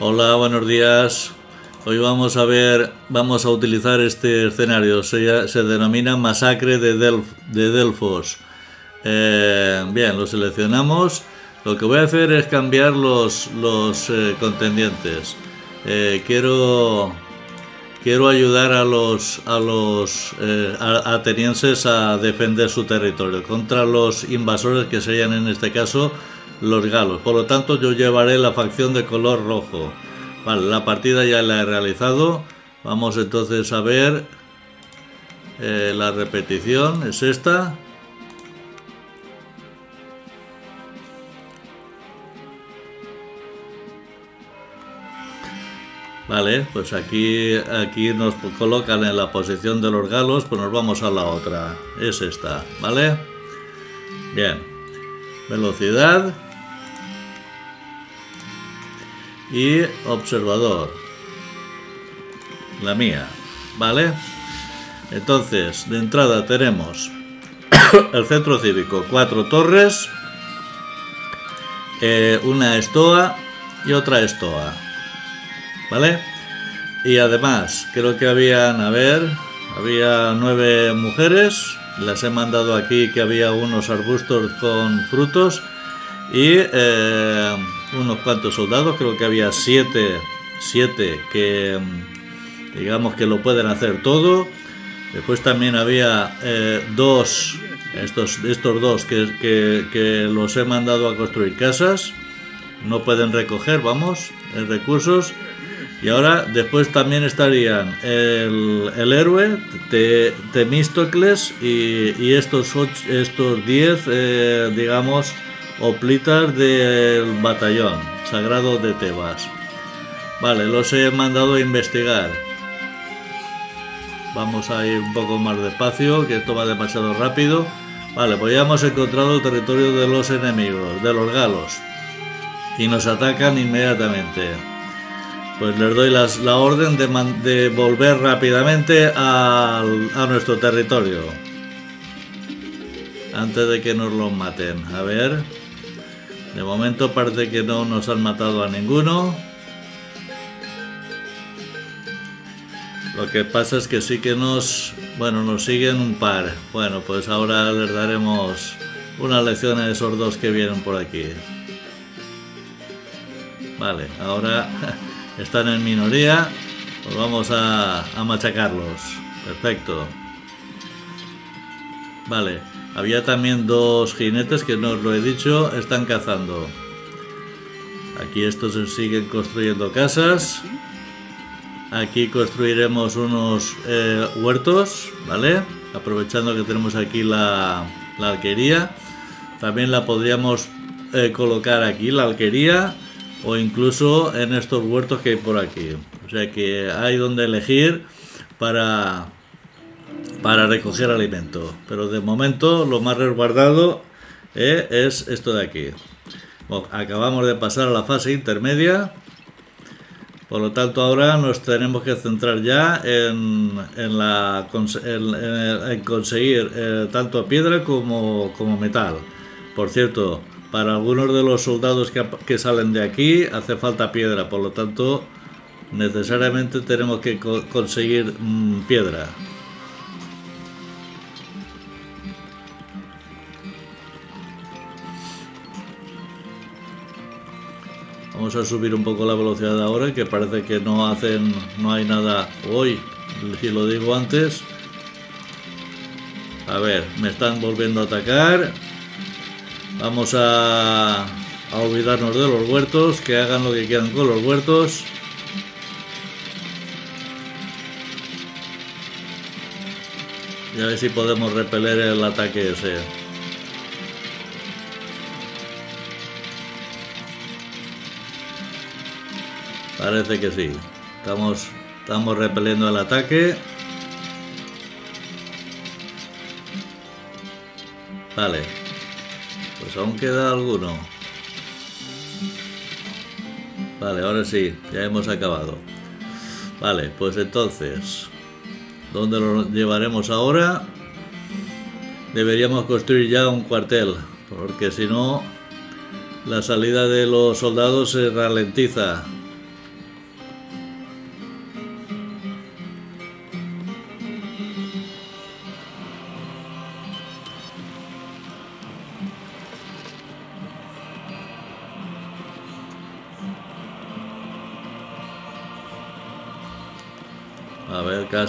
Hola, buenos días. Hoy vamos a ver, vamos a utilizar este escenario. Se, denomina Masacre de, de Delfos. Eh, bien, lo seleccionamos. Lo que voy a hacer es cambiar los, eh, contendientes. Eh, quiero quiero ayudar a los atenienses a defender su territorio contra los invasores que serían en este caso los galos. Por lo tanto, yo llevaré la facción de color rojo. Vale, la partida ya la he realizado. Vamos entonces a ver eh, la repetición. Es esta. Vale, pues aquí, aquí nos colocan en la posición de los galos, pues nos vamos a la otra. Es esta, ¿vale? Bien. Velocidad y observador. La mía, ¿vale? Entonces, de entrada tenemos el centro cívico, cuatro torres, eh, una estoa y otra estoa, ¿vale? Y además, creo que habían, a ver, había nueve mujeres, las he mandado aquí que había unos arbustos con frutos y eh, unos cuantos soldados, creo que había siete, siete que mm, digamos que lo pueden hacer todo. Después también había eh, dos, estos, estos dos que, que, los he mandado a construir casas, no pueden recoger, vamos, recursos. Y ahora después también estarían el, el héroe, Temístocles y, y, estos, estos diez, eh, digamos, Oplitas del batallón sagrado de Tebas. Vale, los he mandado a investigar. Vamos a ir un poco más despacio, que esto va demasiado rápido. Vale, pues ya hemos encontrado el territorio de los enemigos, de los galos. Y nos atacan inmediatamente. Pues les doy la orden de, volver rápidamente a nuestro territorio. Antes de que nos los maten. A ver. De momento parece que no nos han matado a ninguno. Lo que pasa es que sí que nos, bueno, nos siguen un par. Bueno, pues ahora les daremos una lección a esos dos que vienen por aquí. Vale, ahora están en minoría. Pues vamos a, machacarlos. Perfecto. Vale. Había también dos jinetes que no os lo he dicho, están cazando. Aquí estos siguen construyendo casas. Aquí construiremos unos eh, huertos, ¿vale? Aprovechando que tenemos aquí la, alquería. También la podríamos eh, colocar aquí, la alquería, o incluso en estos huertos que hay por aquí. O sea que hay donde elegir para, para recoger alimento. Pero de momento lo más resguardado eh, es esto de aquí. acabamos de pasar a la fase intermedia. Por lo tanto, ahora nos tenemos que centrar ya en, en, conseguir eh, tanto piedra como, como, metal. Por cierto, para algunos de los soldados que, salen de aquí hace falta piedra, por lo tanto, necesariamente tenemos que conseguir mm, piedra. Vamos a subir un poco la velocidad ahora, que parece que no hacen, no hay nada hoy, si lo digo antes. A ver, me están volviendo a atacar. Vamos a, a olvidarnos de los huertos, que hagan lo que quieran con los huertos. Y a ver si podemos repeler el ataque ese. Parece que sí. Estamos, estamos repeliendo el ataque. Vale. Aún queda alguno. Vale, ahora sí, ya hemos acabado. Vale, pues entonces, ¿dónde lo llevaremos ahora? Deberíamos construir ya un cuartel, porque si no, la salida de los soldados se ralentiza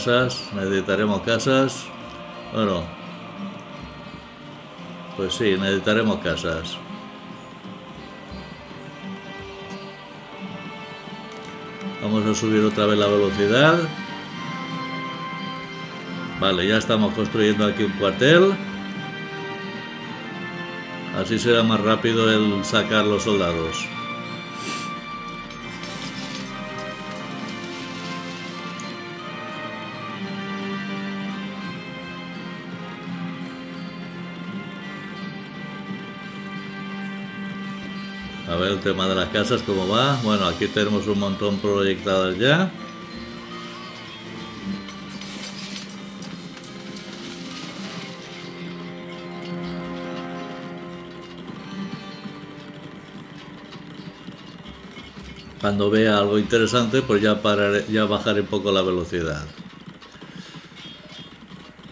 casas, necesitaremos casas. Bueno, pues sí, necesitaremos casas. Vamos a subir otra vez la velocidad. Vale, ya estamos construyendo aquí un cuartel. Así será más rápido el sacar los soldados. El tema de las casas, cómo va. Bueno, aquí tenemos un montón proyectadas ya. Cuando vea algo interesante, pues ya, pararé, ya bajaré un poco la velocidad.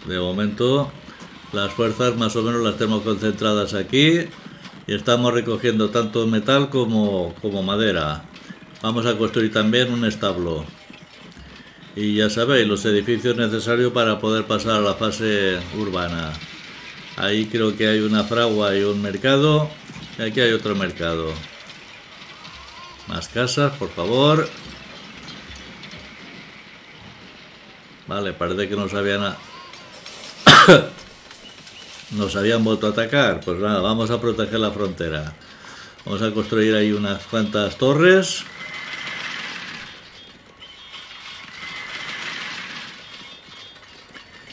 De momento, las fuerzas más o menos las tenemos concentradas aquí y estamos recogiendo tanto metal como, como madera. Vamos a construir también un establo. Y ya sabéis, los edificios necesarios para poder pasar a la fase urbana. Ahí creo que hay una fragua y un mercado. Y aquí hay otro mercado. Más casas, por favor. Vale, parece que nos habían... nos habían vuelto a atacar. Pues nada, vamos a proteger la frontera. Vamos a construir ahí unas cuantas torres.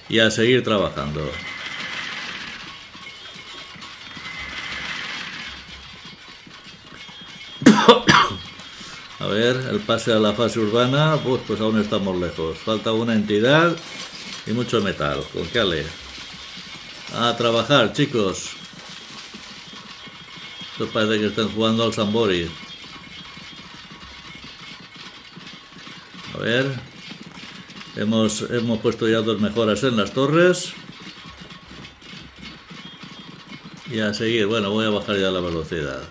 Y a seguir trabajando. A ver, el pase a la fase urbana, pues, pues aún estamos lejos. Falta una entidad y mucho metal. ¿Con qué ale? A trabajar, chicos. Esto parece que están jugando al Sambori. A ver. Hemos, hemos puesto ya dos mejoras en las torres. Y a seguir. Bueno, voy a bajar ya la velocidad.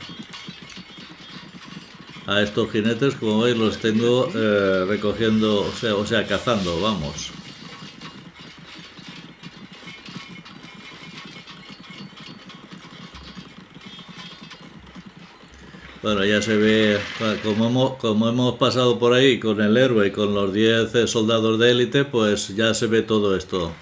A estos jinetes, como veis, los tengo eh, recogiendo, o sea, o sea, cazando, vamos. Bueno, ya se ve, como hemos, pasado por ahí con el héroe y con los 10 eh, soldados de élite, pues ya se ve todo esto,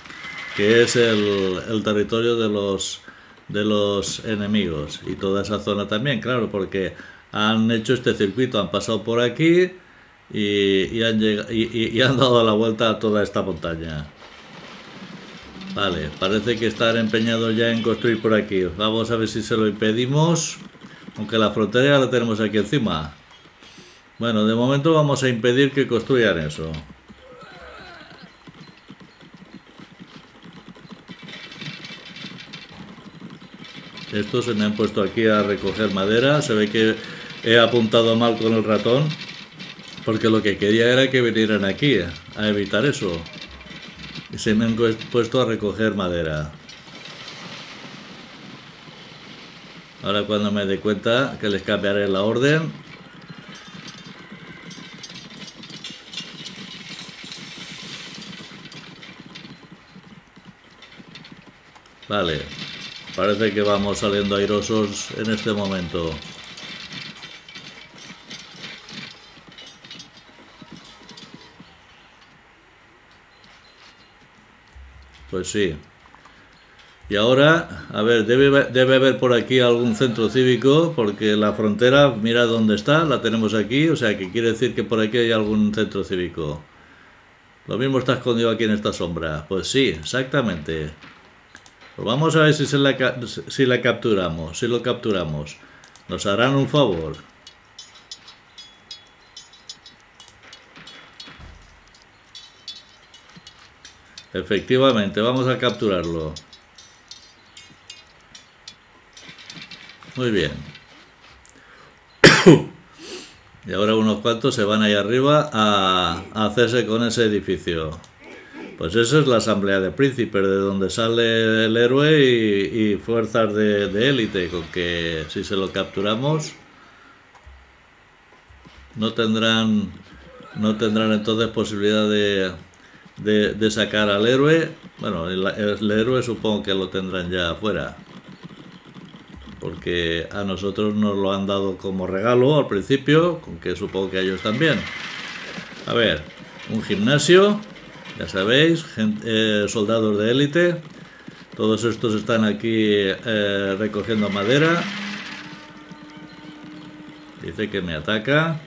que es el, territorio de los, de los enemigos. Y toda esa zona también, claro, porque han hecho este circuito, han pasado por aquí y, han, llegado, y han dado la vuelta a toda esta montaña. Vale, parece que están empeñados ya en construir por aquí. Vamos a ver si se lo impedimos. Aunque la frontera la tenemos aquí encima. Bueno, de momento vamos a impedir que construyan eso. Estos se me han puesto aquí a recoger madera. Se ve que he apuntado mal con el ratón. Porque lo que quería era que vinieran aquí a evitar eso. Y se me han puesto a recoger madera. Ahora cuando me dé cuenta que les cambiaré la orden. Vale, parece que vamos saliendo airosos en este momento. Pues sí. Y ahora, a ver, debe, debe haber por aquí algún centro cívico, porque la frontera, mira dónde está, la tenemos aquí, o sea que quiere decir que por aquí hay algún centro cívico. Lo mismo está escondido aquí en esta sombra. Pues sí, exactamente. Pues vamos a ver si, se la, si la capturamos, si lo capturamos. Nos harán un favor. Efectivamente, vamos a capturarlo. Muy bien. y ahora unos cuantos se van ahí arriba a, hacerse con ese edificio. Pues esa es la asamblea de príncipes, de donde sale el héroe y, fuerzas de élite, con que si se lo capturamos no tendrán no tendrán entonces posibilidad de, de, sacar al héroe. Bueno, el, el, héroe supongo que lo tendrán ya afuera. Porque a nosotros nos lo han dado como regalo al principio, con que supongo que a ellos también. A ver, un gimnasio, ya sabéis, eh, soldados de élite. Todos estos están aquí eh, recogiendo madera. Dice que me ataca,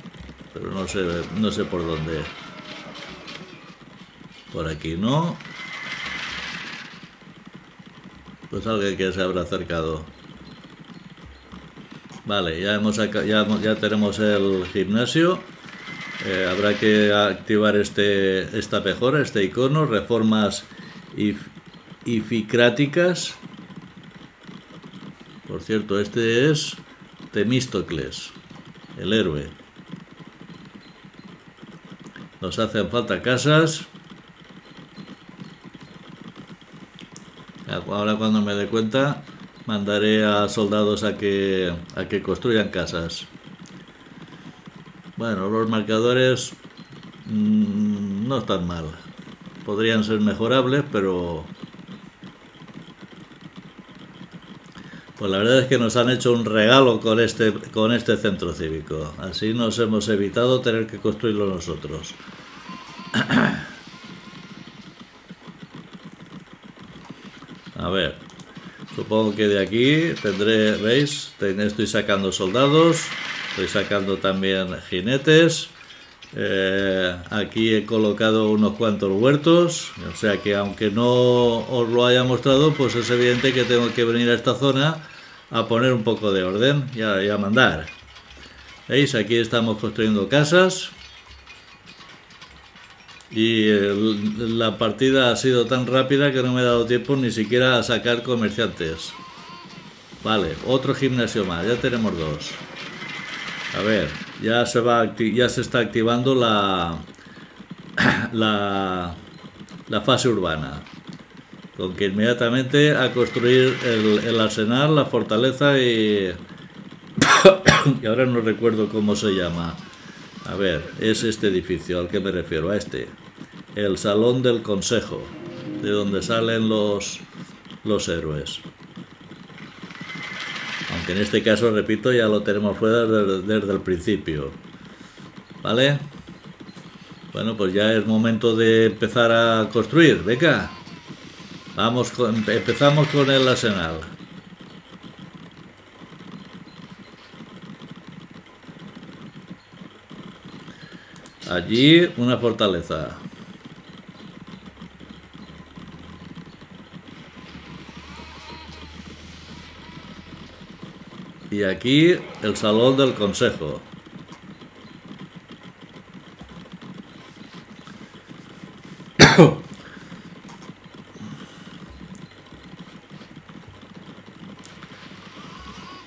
pero no sé, no sé por dónde. Por aquí no. Pues alguien que se habrá acercado. Vale, ya, hemos ya, ya tenemos el gimnasio. Eh, habrá que activar este, esta mejora, este icono, reformas ificráticas. Por cierto, este es Temístocles, el héroe. Nos hacen falta casas. Ahora cuando me dé cuenta, mandaré a soldados a que, a que construyan casas. Bueno, los marcadores mmm, no están mal. Podrían ser mejorables, pero... Pues la verdad es que nos han hecho un regalo con este, con este centro cívico. Así nos hemos evitado tener que construirlo nosotros. A ver, supongo que de aquí tendré, ¿veis? Estoy sacando soldados. Estoy sacando también jinetes. Eh, aquí he colocado unos cuantos huertos, o sea que aunque no os lo haya mostrado, pues es evidente que tengo que venir a esta zona a poner un poco de orden y a, mandar. ¿Veis? Aquí estamos construyendo casas. Y la partida ha sido tan rápida que no me he dado tiempo ni siquiera a sacar comerciantes. Vale, otro gimnasio más, ya tenemos dos. A ver, ya se va ya se está activando la, la, la fase urbana. Con que inmediatamente a construir el, arsenal, la fortaleza y... y ahora no recuerdo cómo se llama. A ver, es este edificio al que me refiero, a este. El Salón del Consejo, de donde salen los, los héroes aunque en este caso, repito, ya lo tenemos fuera desde, el principio. ¿Vale? Bueno, pues ya es momento de empezar a construir. Venga, vamos, empezamos con el arsenal. Allí una fortaleza. Y aquí el salón del consejo.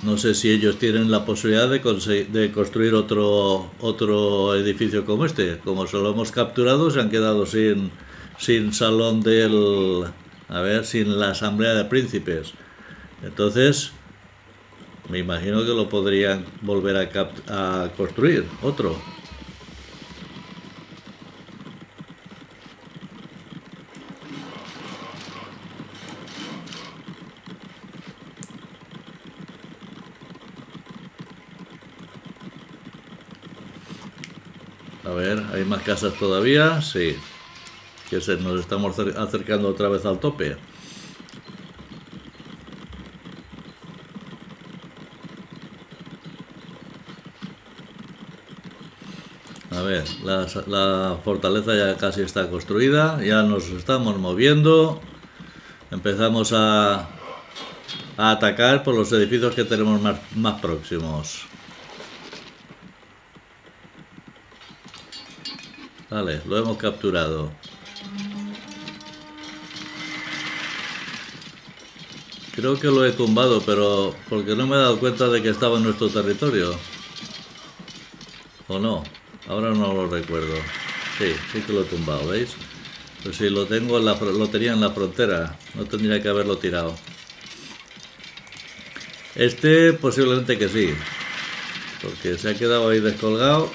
No sé si ellos tienen la posibilidad de, construir otro, otro edificio como este. Como se lo hemos capturado, se han quedado sin, sin salón del... A ver, sin la asamblea de príncipes. Entonces, me imagino que lo podrían volver a, construir, otro. A ver, ¿hay más casas todavía? Sí. Que se nos estamos acercando otra vez al tope. La, fortaleza ya casi está construida, ya nos estamos moviendo. Empezamos a, atacar por los edificios que tenemos más, más próximos. Vale, lo hemos capturado. Creo que lo he tumbado, pero porque no me he dado cuenta de que estaba en nuestro territorio. ¿O no? Ahora no lo recuerdo. Sí, sí que lo he tumbado, ¿veis? Pues si lo tengo en la, lo tenía en la frontera, no tendría que haberlo tirado. Este posiblemente que sí, porque se ha quedado ahí descolgado.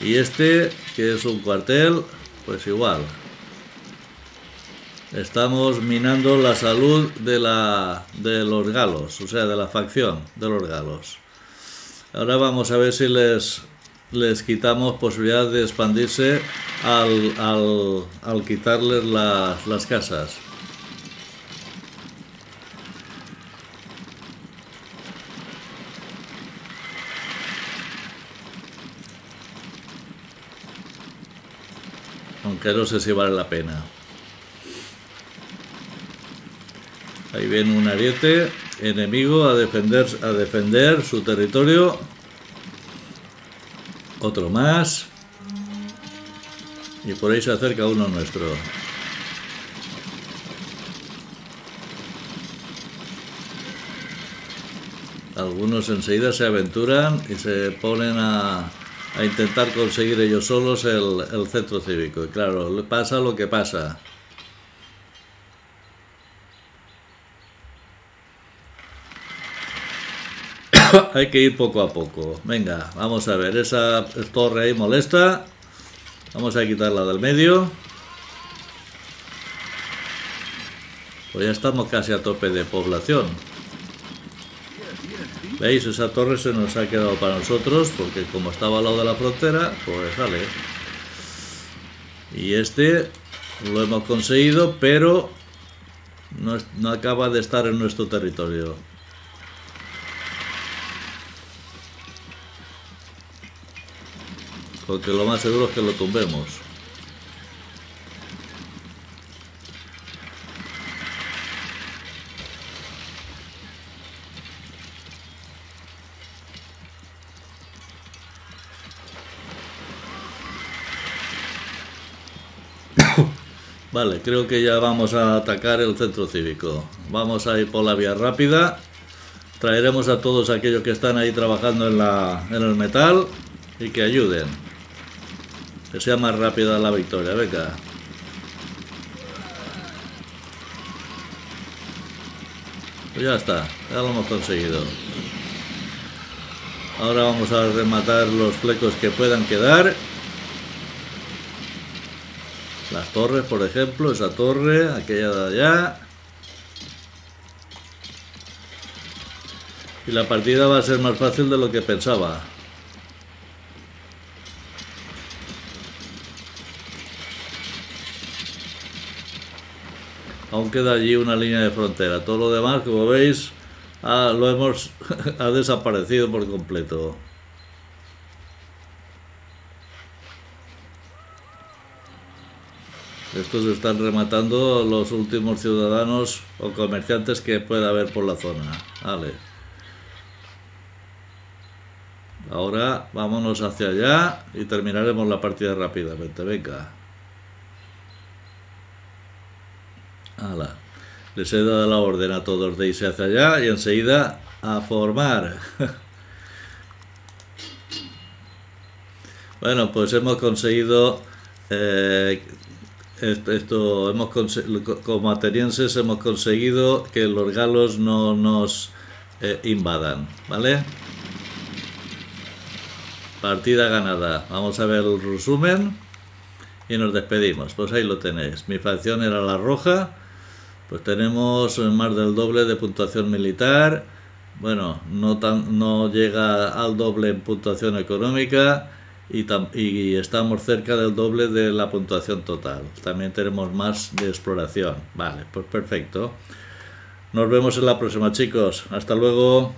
Y este, que es un cuartel, pues igual. Estamos minando la salud de, la, de los galos, o sea, de la facción de los galos. Ahora vamos a ver si les, les quitamos posibilidad de expandirse al, al, al quitarles las, las casas. Aunque no sé si vale la pena. Ahí viene un ariete enemigo a defender, a defender su territorio. Otro más. Y por ahí se acerca uno nuestro. Algunos enseguida se aventuran y se ponen a, a intentar conseguir ellos solos el, el centro cívico. Y claro, pasa lo que pasa. Hay que ir poco a poco. Venga, vamos a ver. Esa torre ahí molesta. Vamos a quitarla del medio. Pues ya estamos casi a tope de población. ¿Veis? Esa torre se nos ha quedado para nosotros porque como estaba al lado de la frontera, pues vale. Y este lo hemos conseguido, pero no acaba de estar en nuestro territorio. Porque lo más seguro es que lo tumbemos. Vale, creo que ya vamos a atacar el centro cívico. Vamos a ir por la vía rápida. Traeremos a todos aquellos que están ahí trabajando en, la, en el metal y que ayuden. Que sea más rápida la victoria, venga. Pues ya está, ya lo hemos conseguido. Ahora vamos a rematar los flecos que puedan quedar. Las torres, por ejemplo, esa torre, aquella de allá. Y la partida va a ser más fácil de lo que pensaba. Aún queda allí una línea de frontera. Todo lo demás, como veis, ah, lo hemos ha desaparecido por completo. Estos están rematando los últimos ciudadanos o comerciantes que pueda haber por la zona. Vale. Ahora vámonos hacia allá y terminaremos la partida rápidamente. Venga. Hala. Les he dado la orden a todos de irse hacia allá y enseguida a formar. bueno, pues hemos conseguido eh, esto, hemos como atenienses hemos conseguido que los galos no nos eh, invadan, ¿vale? Partida ganada. Vamos a ver el resumen y nos despedimos. Pues ahí lo tenéis. Mi facción era la roja. Pues tenemos más del doble de puntuación militar. Bueno, no, tan, no llega al doble en puntuación económica y, estamos cerca del doble de la puntuación total. También tenemos más de exploración. Vale, pues perfecto. Nos vemos en la próxima, chicos. Hasta luego.